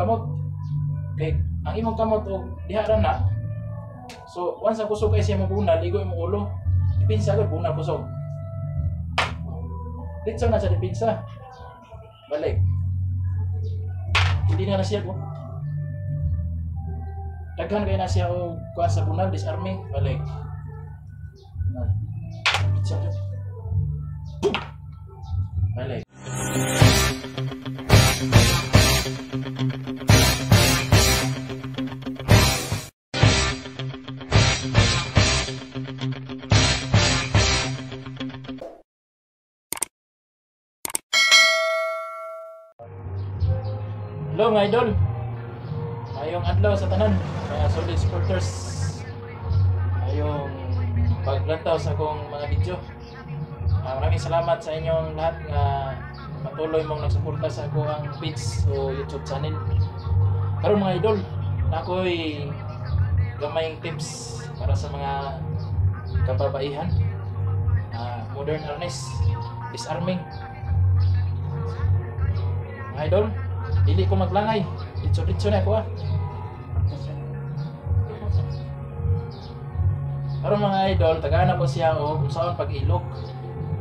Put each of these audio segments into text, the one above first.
kamot. Kay ang imong kamot og diha ra na. So once ang kusog kay siya mo bunal, ligo imong ulo. Dipinsa ko bunal kusog. Dito na sa dipinsa. Balik. Hindi na na siya ko. Daghan kay na siya og kuha sa bunal disarming balik. Na. Pizza. Hello mga idol. Ayong adlaw sa tanan, mga solid supporters. Ayong paglantaw sa akong mga video. Ah, maraming salamat sa inyong lahat nga patuloy mong nagsuporta sa ako ang page o YouTube channel. Karon mga idol, ako'y gamayng tips para sa mga kababaihan. Ah, modern harness, disarming. Mga idol, dili ko maglangay. Ditso-ditso na ako ah. Karon mga idol, tagana ko siya o kung saan pag-ilog.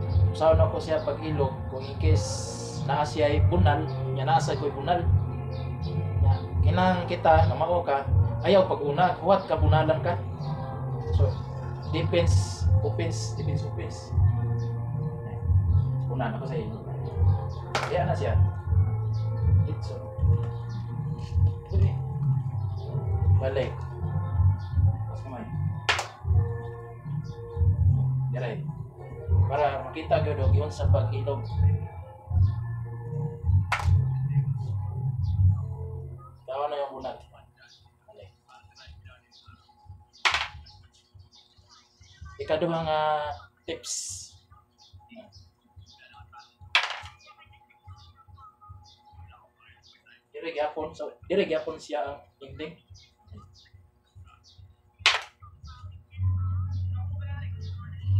Kung saan ako siya pag-ilog kung case naa siya ay bunal, nya nasa ko'y bunal. Nya, kinang kita na mao ka, ayaw pag-una, huwat ka bunalan ka. So, depends, opens, depends, opens. Una na ko sa ilog. Kaya na siya. Ditso. Uy. Balik. Pas kamay. Diray. Para makita gyud og yun sa pag-ilog. Tawa na yung bunat. Balik. Ikaduha nga tips. Dire gyapon so dire gyapon siya ang dingding.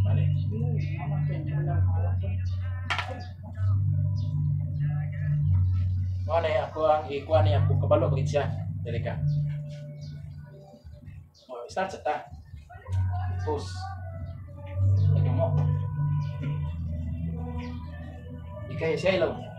Balik. Mo na ako ang ikuha niya kung kabalo bagit siya. Dili ka. Oh, start sa ta. Pause. Lagi mo. Ikay siya ilaw.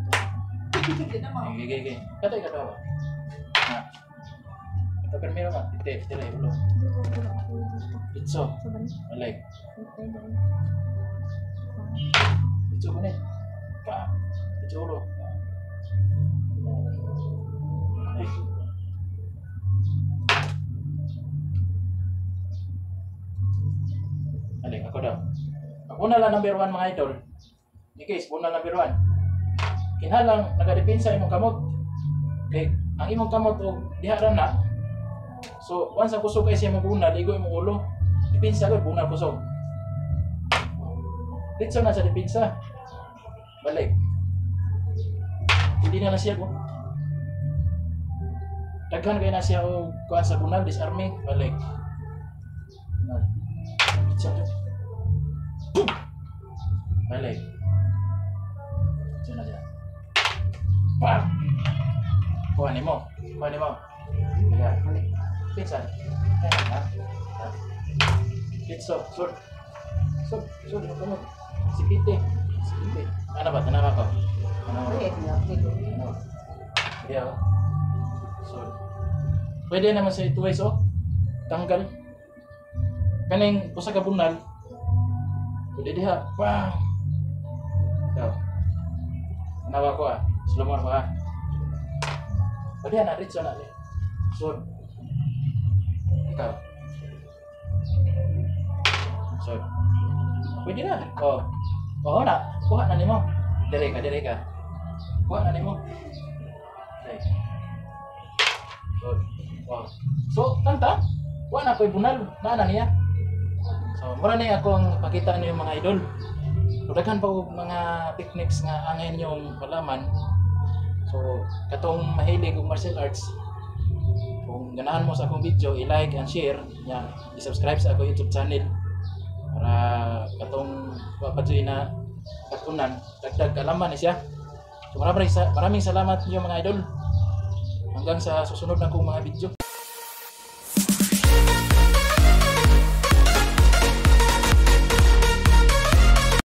Gigi, gigi. Katay ka doon. Ha. Ito primero man, tite, tire, ulo. Itso, balik. Itso mo ni. Ka. Itso ulo. Ay. Balik, ako daw. Ang una lang number one mga idol. Ni case, una number one. Kinhalang nagadepensa imong kamot. Kay ang imong kamot og diha ra na. So, once ang kusog kay siya mabuna, ligo imong ulo. Depensa ko bunal kusog. Ditso na sa depensa. Balik. Hindi na na siya ko. Daghan kay na siya og kuan sa bunal disarming balik. Ditso. Balik. Ditso na siya. Bam! Kuha ni mo. Kuha ni mo. Balik. Pinsan. Ayan, ha? Ha? Pitso. Sur. Sur. Sur. Kamu. Si Pite. Si Pite. Ano ba? Tanama ko. Ano ba? Ano? Iya. oh. Sur. Pwede naman sa ways, oh. Tanggal. Kaning usa ka bunal. Pwede diha. Bang! Ikaw. Tanawa ko ah. Slow mo ko ah. Pwede na, Ritso na. Sur. Ikaw. So, pwede na. Oh. Oo na. Kuha na nimo. Dire ka, dire ka. Kuha na nimo. Good. Wow. So, tanta, wala na ko'y bunal. Naana niya. So, mura na akong pakita niyo mga idol. So, daghan pa og mga techniques nga angin yung malaman. So, katong mahilig og martial arts, kung ganahan mo sa akong video, i-like and share, nya, i-subscribe sa akong YouTube channel para katong wapadyoy na katunan, dagdag kalaman ni siya. So maraming, maraming salamat niyo mga idol. Hanggang sa susunod na kong mga video.